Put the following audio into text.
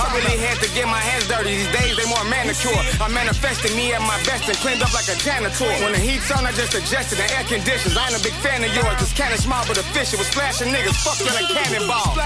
I really had to get my hands dirty. These days they more manicure. I manifested me at my best and cleaned up like a janitor. When the heat's on, I just adjusted the air conditions. I ain't a big fan of yours. It's kinda small but efficient. Was flashing niggas, fuck in a cannonball.